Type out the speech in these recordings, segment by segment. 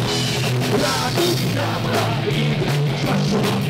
Rabbit, Rabbit, Rabbit, Rabbit,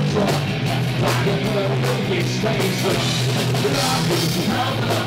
Fire,